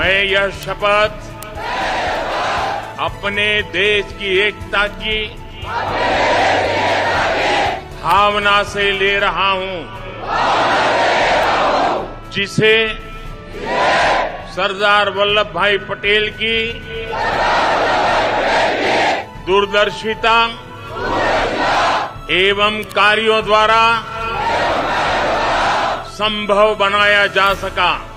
मैं यह शपथ अपने देश की एकता की भावना से ले रहा हूँ। जिसे सरदार वल्लभ भाई पटेल की दूरदर्शिता एवं कार्यों द्वारा संभव बनाया जा सका।